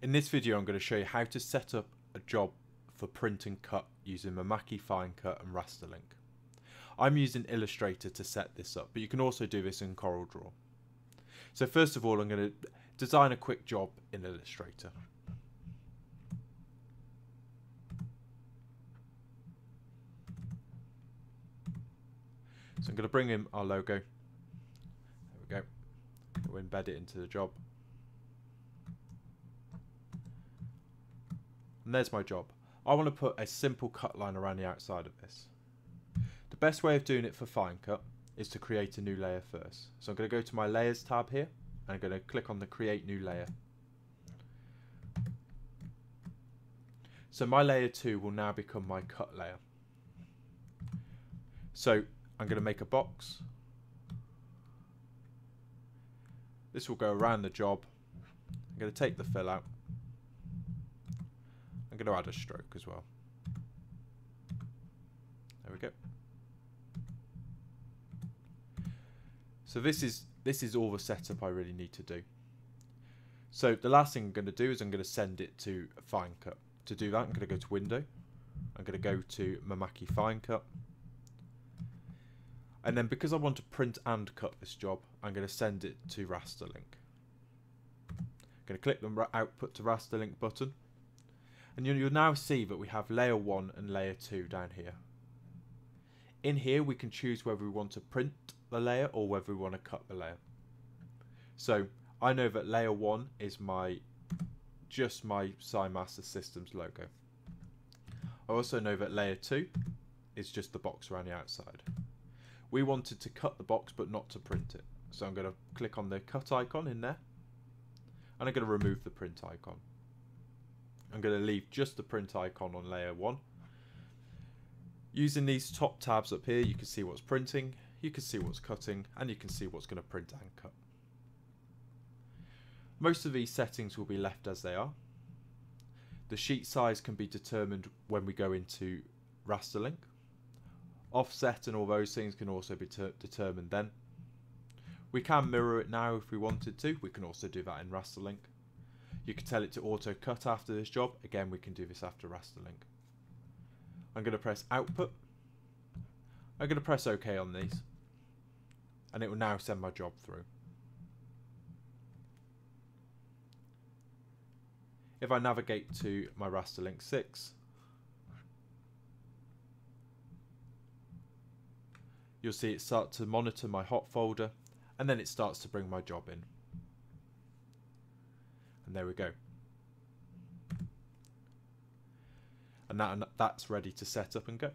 In this video I'm going to show you how to set up a job for print and cut using Mimaki Fine Cut and Rasterlink. I'm using Illustrator to set this up, but you can also do this in CorelDRAW. So first of all I'm going to design a quick job in Illustrator. So I'm going to bring in our logo. There we go. We'll embed it into the job. And there's my job. I want to put a simple cut line around the outside of this. The best way of doing it for Fine Cut is to create a new layer first. So I'm going to go to my Layers tab here and I'm going to click on the Create New Layer. So my layer 2 will now become my cut layer. So I'm going to make a box. This will go around the job. I'm going to take the fill out. I'm going to add a stroke as well. There we go. So this is this is all the setup I really need to do. So the last thing I'm going to do is I'm going to send it to Fine Cut. To do that, I'm going to go to Window. I'm going to go to Mimaki Fine Cut. And then because I want to print and cut this job, I'm going to send it to Rasterlink. I'm going to click the output to Rasterlink button. And you'll now see that we have layer 1 and layer 2 down here. In here we can choose whether we want to print the layer or whether we want to cut the layer. So I know that layer 1 is my just my Signmaster Systems logo. I also know that layer 2 is just the box around the outside. We wanted to cut the box but not to print it. So I'm going to click on the cut icon in there. And I'm going to remove the print icon. I'm going to leave just the print icon on layer 1. Using these top tabs up here you can see what's printing, you can see what's cutting and you can see what's going to print and cut. Most of these settings will be left as they are. The sheet size can be determined when we go into Rasterlink Offset and all those things can also be determined then. We can mirror it now if we wanted to. We can also do that in Rasterlink. You can tell it to auto cut after this job. Again, we can do this after Rasterlink. I'm going to press output. I'm going to press OK on these. And it will now send my job through. If I navigate to my Rasterlink 6, you'll see it start to monitor my hot folder and then it starts to bring my job in. And there we go. And that, that's ready to set up and go.